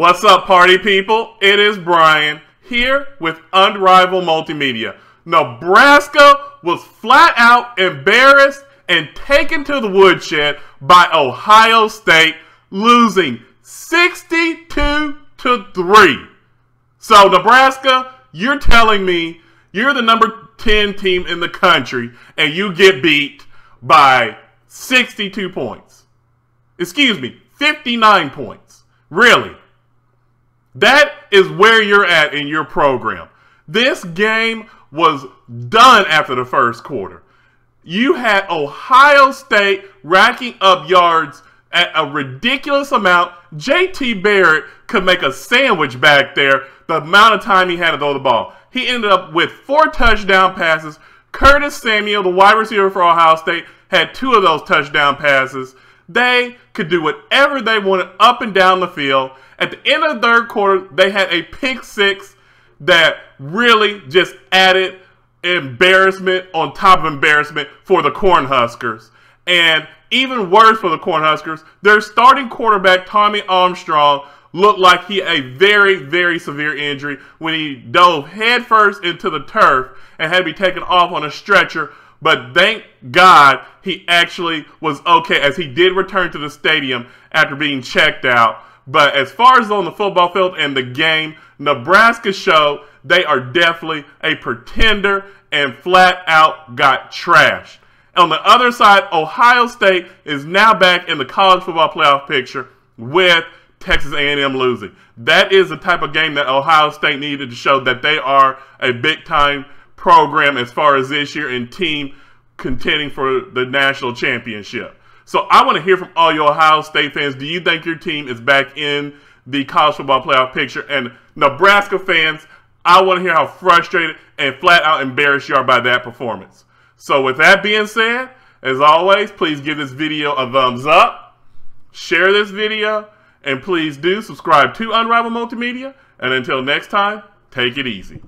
What's up, party people? It is Bryan here with Unrivaled Multimedia. Nebraska was flat out embarrassed and taken to the woodshed by Ohio State, losing 62 to 3. So, Nebraska, you're telling me you're the number 10 team in the country and you get beat by 62 points. Excuse me, 59 points. Really? That is where you're at in your program. This game was done after the first quarter. You had Ohio State racking up yards at a ridiculous amount. JT Barrett could make a sandwich back there the amount of time he had to throw the ball. He ended up with four touchdown passes. Curtis Samuel, the wide receiver for Ohio State, had two of those touchdown passes. They could do whatever they wanted up and down the field. At the end of the third quarter, they had a pick six that really just added embarrassment on top of embarrassment for the Cornhuskers. And even worse for the Cornhuskers, their starting quarterback, Tommy Armstrong, looked like he had a very, very severe injury when he dove headfirst into the turf and had to be taken off on a stretcher. But thank God he actually was okay as he did return to the stadium after being checked out. But as far as on the football field and the game, Nebraska showed they are definitely a pretender and flat out got trashed. On the other side, Ohio State is now back in the college football playoff picture with Texas A&M losing. That is the type of game that Ohio State needed to show that they are a big time program as far as this year and team contending for the national championship. So I want to hear from all your Ohio State fans. Do you think your team is back in the college football playoff picture? And Nebraska fans, I want to hear how frustrated and flat out embarrassed you are by that performance. So with that being said, as always, please give this video a thumbs up, share this video, and please do subscribe to Unrivaled Multimedia. And until next time, take it easy.